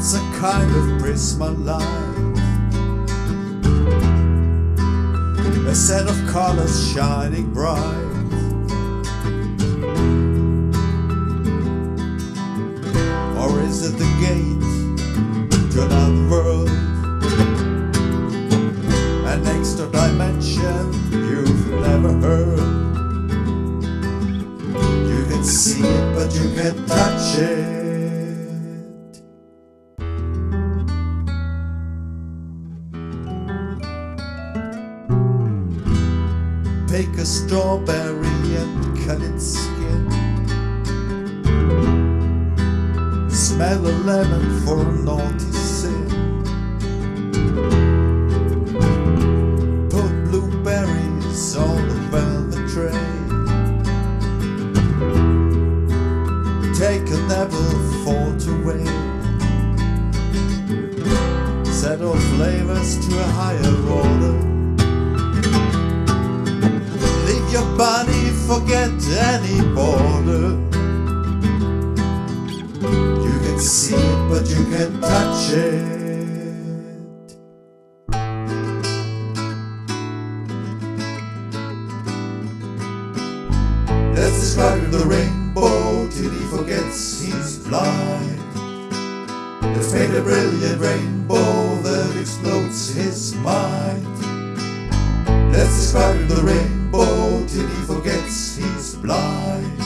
It's a kind of prisma light. A set of colors shining bright. Or is it the gate to another world? An extra dimension you've never heard. You can see it, but you can't touch it. Strawberry and cut its skin. Smell a lemon for a naughty sin. Put blueberries on the velvet tray. Take a apple for to away. Set all flavors to a higher forget any border. You can see it, but you can't touch it. Let's describe the rainbow till he forgets he's blind. Let's paint a brilliant rainbow that explodes his mind. Let's describe the rainbow till he forgets he's blind.